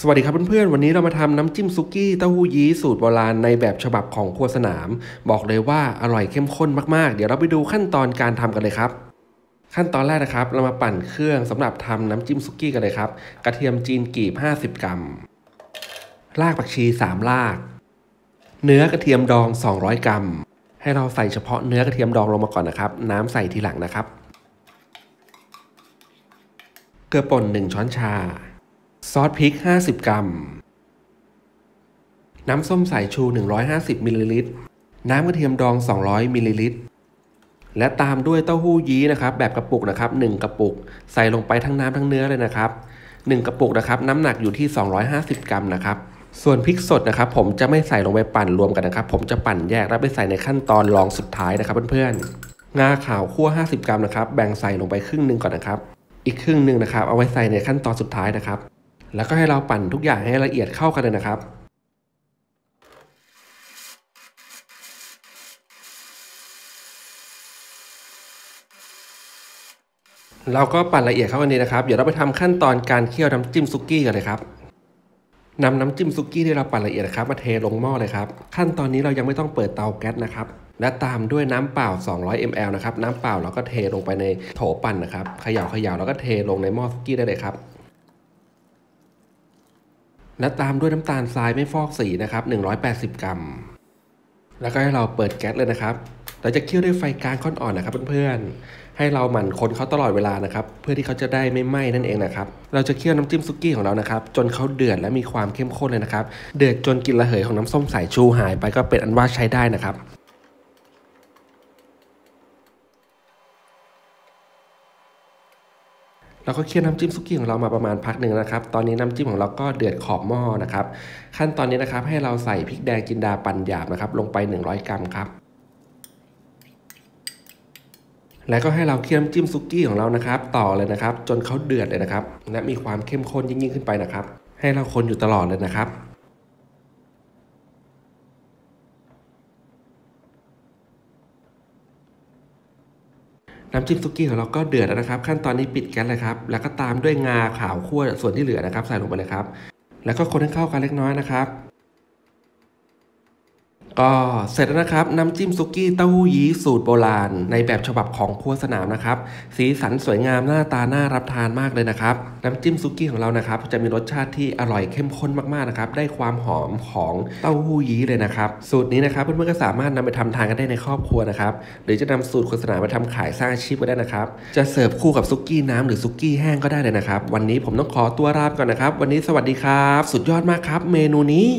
สวัสดีครับเพื่อนๆ วันนี้เรามาทำน้ำจิ้มซุกี้เต้าหู้ยี้สูตรโบราณในแบบฉบับของครัวสนาม บอกเลยว่าอร่อยเข้มข้นมากๆ เดี๋ยวเราไปดูขั้นตอนการทำกันเลยครับ ขั้นตอนแรกนะครับ เรามาปั่นเครื่องสำหรับทำน้ำจิ้มซุกี้กันเลยครับ กระเทียมจีนกรีบ 50 กรัม รากผักชี 3 ราก เนื้อกระเทียมดอง 200 กรัม ให้เราใส่เฉพาะเนื้อกระเทียมดองลงมาก่อนนะครับ น้ำใส่ทีหลังนะครับ เกลือป่น 1 ช้อนชา ซอสพริก 50 กรัม น้ำส้มสายชู 150มิลลิลิตร น้ำกระเทียมดอง 200มิลลิลิตร และตามด้วยเต้าหู้ยี้นะครับ แบบกระปุกนะครับ 1 กระปุก ใส่ลงไปทั้งน้ำทั้งเนื้อเลยนะครับ 1 กระปุกนะครับ น้ำหนักอยู่ที่ 250 กรัมนะครับส่วนพริกสดนะครับผมจะไม่ใส่ลงไปปั่นรวมกันนะครับ ผมจะปั่นแยกแล้วไปใส่ในขั้นตอนรองสุดท้ายนะครับเพื่อนๆงาขาวคั่ว 50 กรัมนะครับ แบ่งใส่ลงไปครึ่งหนึ่งก่อนนะครับ อีกครึ่งหนึ่งนะครับ เอาไว้ใส่ในขั้นตอนสุดท้ายนะครับ แล้วก็ให้เราปั่นทุกอย่างให้ละเอียดเข้ากันเลยนะครับเราก็ปั่นละเอียดเข้ากันดีนะครับ เดี๋ยวเราไปทำขั้นตอนการเคี่ยวน้ำจิ้มซุกี้กันเลยครับนำน้ำจิ้มซุกี้ที่เราปั่นละเอียดนะครับมาเทลงหม้อเลยครับ ขั้นตอนนี้เรายังไม่ต้องเปิดเตาแก๊สนะครับ และตามด้วยน้ำเปล่า 200 ml นะครับ น้ำเปล่าเราก็เทลงไปในโถปั่นนะครับเขย่าเขย่าแล้วก็เทลงในหม้อซุกี้ได้เลยครับ และตามด้วยน้ำตาลทรายไม่ฟอกสีนะครับ180 กรัม แล้วก็ให้เราเปิดแก๊สเลยนะครับ เราจะเคี่ยวด้วยไฟกลางค่อนอ่อนนะครับเพื่อนๆ ให้เราหมั่นคนเขาตลอดเวลานะครับ เพื่อที่เขาจะได้ไม่ไหม้นั่นเองนะครับ เราจะเคี่ยวน้ำจิ้มซุกี้ของเรานะครับ จนเขาเดือดและมีความเข้มข้นเลยนะครับ เดือดจนกลิ่นระเหยของน้ำส้มสายชูหายไปก็เป็นอันว่าใช้ได้นะครับ เราก็เคี่ยวน้ำจิ้มซุกี้ของเรามาประมาณพักหนึ่งนะครับ ตอนนี้น้ำจิ้มของเราก็เดือดขอบหม้อนะครับ ขั้นตอนนี้นะครับให้เราใส่พริกแดงจินดาปั่นหยาบนะครับ ลงไป 100 กรัมครับ แล้วก็ให้เราเคี่ยวน้ำจิ้มซุกี้ของเรานะครับ ต่อเลยนะครับ จนเขาเดือดเลยนะครับ และมีความเข้มข้นยิ่งขึ้นไปนะครับ ให้เราคนอยู่ตลอดเลยนะครับ น้ำจิ้มซุกี้ของเราก็เดือดแล้วนะครับ ขั้นตอนนี้ปิดแก๊สเลยครับ แล้วก็ตามด้วยงาขาวคั่วส่วนที่เหลือนะครับ ใส่ลงไปเลยครับ แล้วก็คนให้เข้ากันเล็กน้อยนะครับ ก็เสร็จแล้วนะครับน้ำจิ้มซุกี้เต้าหู้ยี้สูตรโบราณ ในแบบฉบับของครัวสนามนะครับ สีสันสวยงามหน้าตาน่ารับทานมากเลยนะครับ น้ำจิ้มซุกี้ของเรานะครับ จะมีรสชาติที่อร่อยเข้มข้นมากๆนะครับ ได้ความหอมของเต้าหู้ยี้เลยนะครับ สูตรนี้นะครับเพื่อนๆก็สามารถนำไปทำทานกันได้ในครอบครัวนะครับ หรือจะนำสูตรโฆษณามาทำขายสร้างอาชีพก็ได้นะครับ จะเสิร์ฟคู่กับซุกี้น้ำหรือซุกี้แห้งก็ได้เลยนะครับ วันนี้ผมต้องขอตัวลาไปก่อนนะครับ วันนี้สวัสดีครับ สุดยอดมากครับ เมนูนี้